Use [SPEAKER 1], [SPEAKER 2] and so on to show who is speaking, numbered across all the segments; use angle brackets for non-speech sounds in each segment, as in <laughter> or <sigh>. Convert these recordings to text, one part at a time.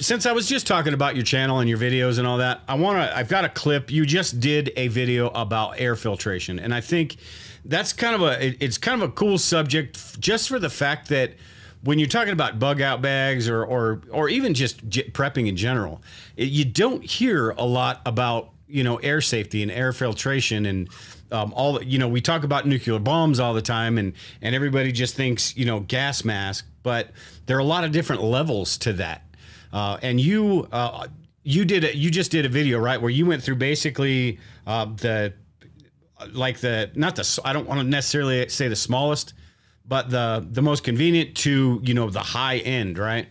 [SPEAKER 1] since I was just talking about your channel and your videos and all that, I want to. I've got a clip. You just did a video about air filtration, and I think that's kind of a. It's kind of a cool subject, just for the fact that when you're talking about bug out bags or or or even just prepping in general, it, you don't hear a lot about you know air safety and air filtration and um, all you know we talk about nuclear bombs all the time and and everybody just thinks you know gas mask but there are a lot of different levels to that uh, and you uh, you did it you just did a video right where you went through basically uh, the like the not the I don't want to necessarily say the smallest but the the most convenient to you know the high end right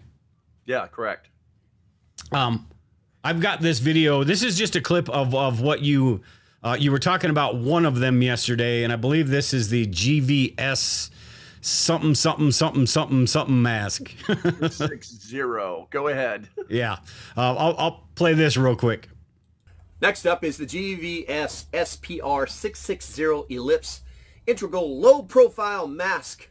[SPEAKER 2] yeah correct
[SPEAKER 1] um I've got this video. This is just a clip of, of what you uh, you were talking about one of them yesterday, and I believe this is the GVS something something something something something mask.
[SPEAKER 2] Six zero. Go ahead. <laughs>
[SPEAKER 1] Yeah, uh, I'll I'll play this real quick.
[SPEAKER 3] Next up is the GVS SPR six six zero Elipse Integra low profile mask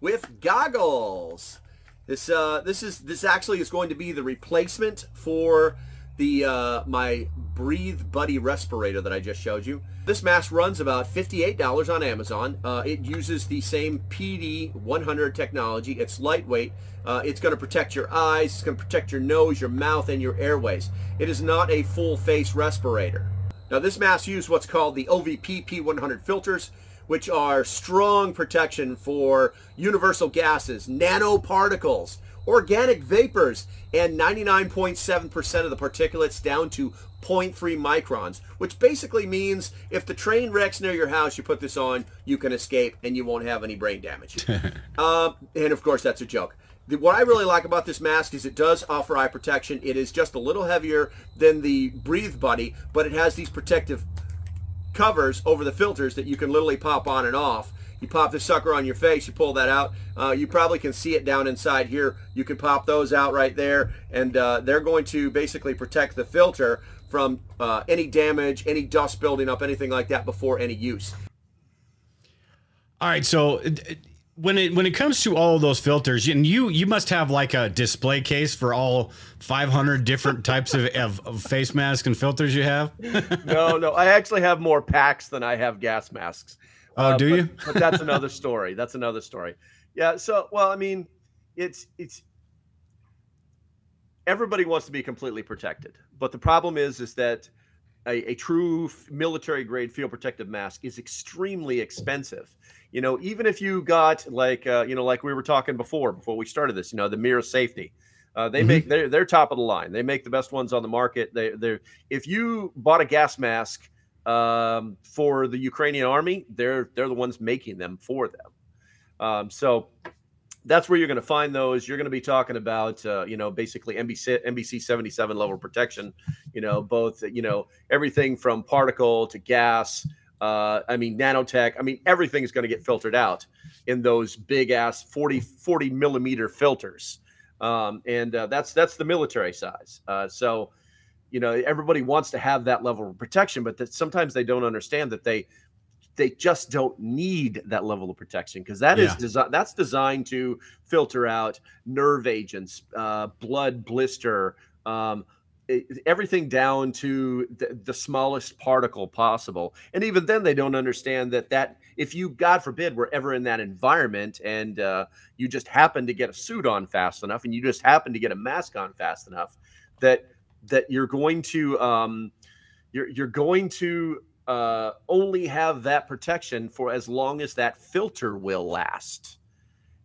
[SPEAKER 3] with goggles. This uh, this is this actually is going to be the replacement for the uh, my Breathe Buddy respirator that I just showed you. This mask runs about $58 on Amazon. Uh, it uses the same PD100 technology. It's lightweight. Uh, it's going to protect your eyes. It's going to protect your nose, your mouth, and your airways. It is not a full face respirator. Now this mask uses what's called the OVP P100 filters which are strong protection for universal gases, nanoparticles, organic vapors, and 99.7% of the particulates down to 0.3 microns, which basically means if the train wrecks near your house, you put this on, you can escape and you won't have any brain damage. <laughs> um, and of course, that's a joke. The, what I really like about this mask is it does offer eye protection. It is just a little heavier than the Breathe Buddy, but it has these protective covers over the filters that you can literally pop on and off. You pop the sucker on your face, you pull that out. Uh, you probably can see it down inside here. You can pop those out right there, and uh, they're going to basically protect the filter from uh, any damage, any dust building up, anything like that before any use.
[SPEAKER 1] All right, so when it when it comes to all those filters, and you you must have like a display case for all 500 different <laughs> types of, of, of face masks and filters you have.
[SPEAKER 2] no, no, I actually have more packs than I have gas masks.
[SPEAKER 1] Oh, uh, do
[SPEAKER 2] but,
[SPEAKER 1] you?
[SPEAKER 2] but that's another <laughs> story. That's another story. Yeah. So, well, I mean, it's it's everybody wants to be completely protected, but the problem is, is that a, a true military grade field protective mask is extremely expensive. You know, even if you got like, uh, you know, like we were talking before, before we started this, you know, the Mira Safety. Uh, they mm-hmm. make they're they're top of the line. They make the best ones on the market. They they're if you bought a gas mask um, for the Ukrainian army, they're they're the ones making them for them. Um, so that's where you're going to find those. You're going to be talking about, uh, you know, basically NBC NBC 77 level protection. You know, both you know everything from particle to gas. Uh, I mean, nanotech. I mean, everything is going to get filtered out in those big ass 40 40 millimeter filters, um, and uh, that's that's the military size. Uh, so you know everybody wants to have that level of protection but that sometimes they don't understand that they they just don't need that level of protection because that yeah. is desi- that's designed to filter out nerve agents uh, blood blister um, everything down to the, the, smallest particle possible and even then they don't understand that that if you god forbid were ever in that environment and uh, you just happen to get a suit on fast enough and you just happen to get a mask on fast enough that that you're going to um, you're you're going to uh, only have that protection for as long as that filter will last.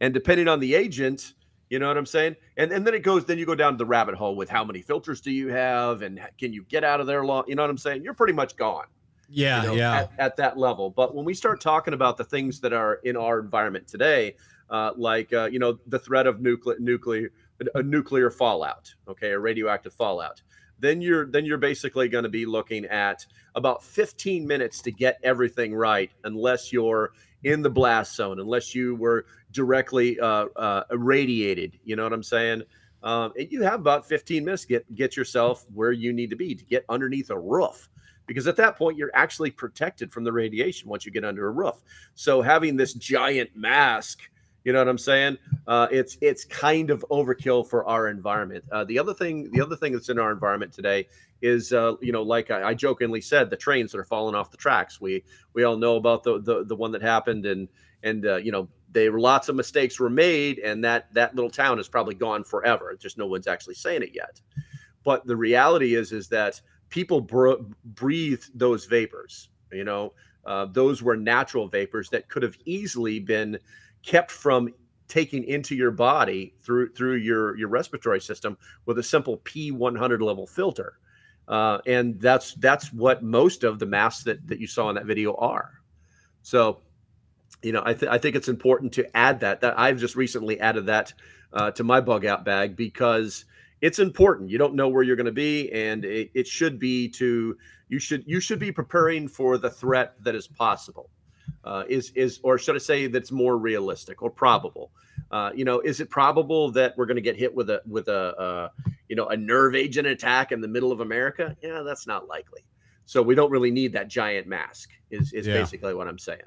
[SPEAKER 2] And depending on the agent, you know what I'm saying? And and then it goes, then you go down to the rabbit hole with how many filters do you have and can you get out of there long? You know what I'm saying? You're pretty much gone.
[SPEAKER 1] Yeah,
[SPEAKER 2] you know,
[SPEAKER 1] yeah.
[SPEAKER 2] At, at, that level. But when we start talking about the things that are in our environment today, uh, like uh, you know the threat of nuclear nuclear a nuclear fallout, okay, a radioactive fallout then you're then you're basically going to be looking at about 15 minutes to get everything right unless you're in the blast zone unless you were directly uh, uh, irradiated you know what i'm saying? Um, and you have about 15 minutes to get get yourself where you need to be to get underneath a roof because at that point you're actually protected from the radiation once you get under a roof. So having this giant mask You know what I'm saying? Uh, it's it's kind of overkill for our environment. Uh, the other thing, the other thing that's in our environment today is, uh, you know, like I, I, jokingly said, the trains that are falling off the tracks. We we all know about the the, the one that happened, and and uh, you know, were lots of mistakes were made, and that that little town is probably gone forever. Just no one's actually saying it yet. But the reality is, is that people br- breathe those vapors. You know, uh, those were natural vapors that could have easily been kept from taking into your body through through your your respiratory system with a simple P100 level filter. Uh, and that's that's what most of the masks that that you saw in that video are. So, you know, I, th- I think it's important to add that. That I've just recently added that uh, to my bug out bag because it's important. You don't know where you're going to be, and it, it should be to you should you should be preparing for the threat that is possible uh, is is or should I say that's more realistic or probable? Uh, you know, is it probable that we're going to get hit with a with a uh, you know a nerve agent attack in the middle of America? Yeah, that's not likely. So we don't really need that giant mask. Is is yeah. basically what I'm saying.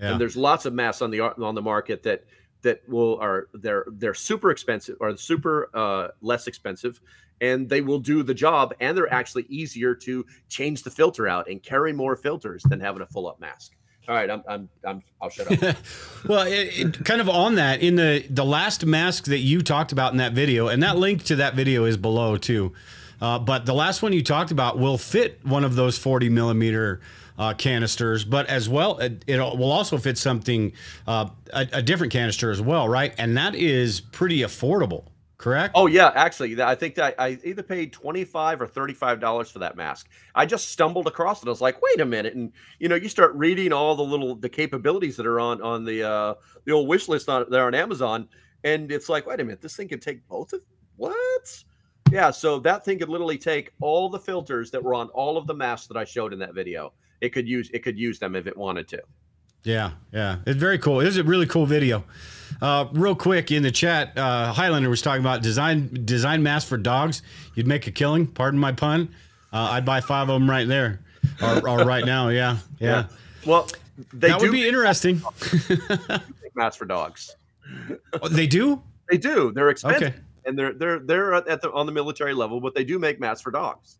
[SPEAKER 2] Yeah. And there's lots of masks on the on the market that that will are they're they're super expensive or super uh, less expensive and they will do the job and they're actually easier to change the filter out and carry more filters than having a full up mask all right, I'm, I'm, I'm I'll shut up. <laughs>
[SPEAKER 1] well, it, it, kind of on that, in the the last mask that you talked about in that video, and that link to that video is below too. Uh, but the last one you talked about will fit one of those 40 millimeter uh, canisters, but as well, it, it, will also fit something uh, a, a different canister as well, right? And that is pretty affordable correct?
[SPEAKER 2] Oh yeah, actually, I think that I either paid twenty five or thirty five dollars for that mask. I just stumbled across it. I was like, wait a minute, and you know, you start reading all the little the capabilities that are on on the uh, the old wish list on there on Amazon, and it's like, wait a minute, this thing can take both of what? Yeah, so that thing could literally take all the filters that were on all of the masks that I showed in that video. It could use it could use them if it wanted to.
[SPEAKER 1] Yeah, yeah, it's very cool. It is a really cool video. Uh, real quick in the chat, uh, Highlander was talking about design design mask for dogs. You'd make a killing. Pardon my pun. Uh, I'd buy five of them right there, or, or right now. Yeah, yeah.
[SPEAKER 2] Well,
[SPEAKER 1] they that would be interesting. <laughs>
[SPEAKER 2] masks for dogs.
[SPEAKER 1] Oh, they do.
[SPEAKER 2] They do. They're expensive, okay. and they're they're they're at the on the military level, but they do make masks for dogs.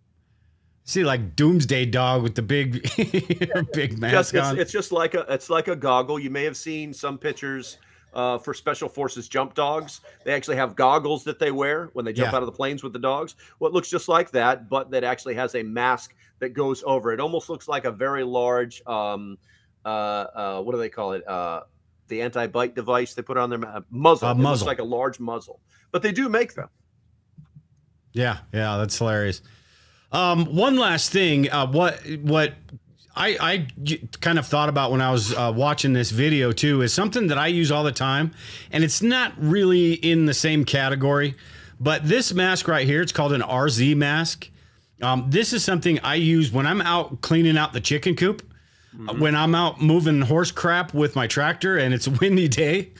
[SPEAKER 1] See, like Doomsday Dog with the big, <laughs> big mask
[SPEAKER 2] just,
[SPEAKER 1] on.
[SPEAKER 2] It's, it's, just like a, it's like a goggle. You may have seen some pictures uh, for Special Forces jump dogs. They actually have goggles that they wear when they jump yeah. out of the planes with the dogs. What well, looks just like that, but that actually has a mask that goes over. It almost looks like a very large, um, uh, uh, what do they call it? Uh, the anti-bite device they put on their muzzle.
[SPEAKER 1] A muzzle. It looks
[SPEAKER 2] like a large muzzle, but they do make them.
[SPEAKER 1] Yeah, yeah, that's hilarious. Um, one last thing, uh, what what I, I kind of thought about when I was uh, watching this video too is something that I use all the time, and it's not really in the same category. But this mask right here, it's called an RZ mask. Um, this is something I use when I'm out cleaning out the chicken coop. Mm-hmm. When I'm out moving horse crap with my tractor and it's a <laughs> windy day,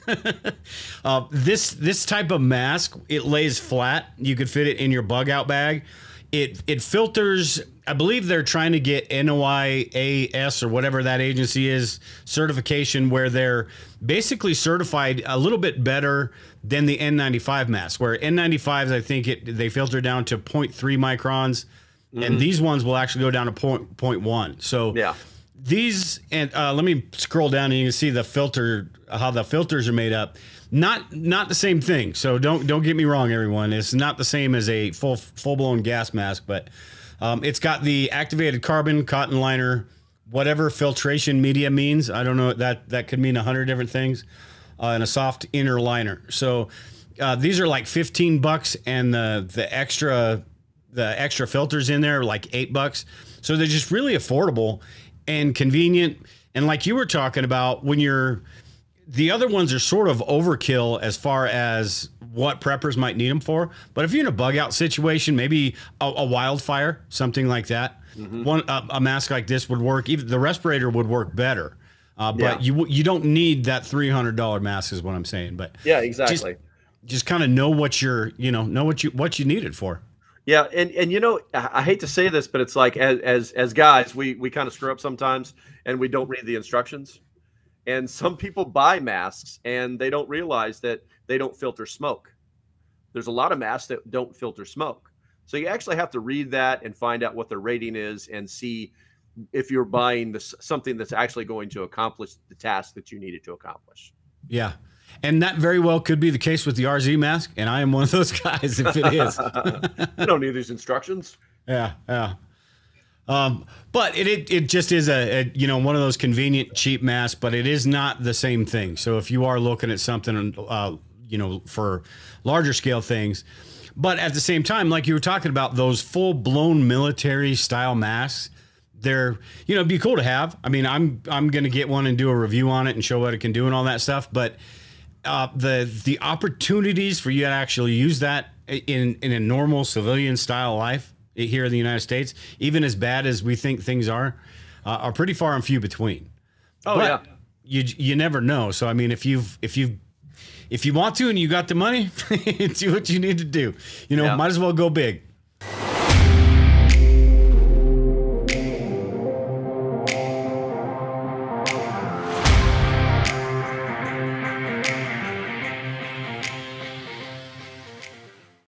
[SPEAKER 1] uh, this this type of mask it lays flat. You could fit it in your bug out bag. It it filters I believe they're trying to get NIOSH or whatever that agency is certification where they're basically certified a little bit better than the N95 mask. Where N95s, I think it they filter down to 0.3 microns, mm-hmm. and these ones will actually go down to point, 0.1. So
[SPEAKER 2] yeah.
[SPEAKER 1] These and uh, let me scroll down and you can see the filter how the filters are made up. Not not the same thing. So don't don't get me wrong, everyone. It's not the same as a full full blown gas mask, but um, it's got the activated carbon cotton liner, whatever filtration media means. I don't know that that could mean a hundred different things, uh, and a soft inner liner. So uh, these are like fifteen bucks, and the the extra the extra filters in there like eight bucks. So they're just really affordable and convenient. And like you were talking about, when you're the other ones are sort of overkill as far as what preppers might need them for. But if you're in a bug out situation, maybe a, a wildfire, something like that, mm-hmm. one a, a, mask like this would work. Even the respirator would work better. Uh, but yeah. you you don't need that three hundred dollar mask, is what I'm saying. But
[SPEAKER 2] yeah, exactly.
[SPEAKER 1] Just, just kind of know what you're, you know, know what you what you need it for.
[SPEAKER 2] Yeah, and and you know, I hate to say this, but it's like as as as guys, we we kind of screw up sometimes, and we don't read the instructions And some people buy masks and they don't realize that they don't filter smoke. There's a lot of masks that don't filter smoke. So you actually have to read that and find out what the rating is and see if you're buying this something that's actually going to accomplish the task that you need it to accomplish.
[SPEAKER 1] Yeah. And that very well could be the case with the RZ mask, and I am one of those <laughs> guys if it is. <laughs>
[SPEAKER 2] you don't need these instructions.
[SPEAKER 1] Yeah, yeah. Um, but it, it it just is a, a you know one of those convenient cheap masks, but it is not the same thing. So if you are looking at something, uh, you know, for larger scale things, but at the same time, like you were talking about, those full blown military style masks, they're you know it'd be cool to have. I mean, I'm I'm gonna get one and do a review on it and show what it can do and all that stuff. But uh, the the opportunities for you to actually use that in in a normal civilian style life here in the United States, even as bad as we think things are, uh, are pretty far and few between.
[SPEAKER 2] Oh
[SPEAKER 1] but
[SPEAKER 2] yeah.
[SPEAKER 1] You you never know. So I mean, if you've if you if you want to and you got the money, <laughs> do what you need to do. You know,
[SPEAKER 2] Yeah.
[SPEAKER 1] might as well go big.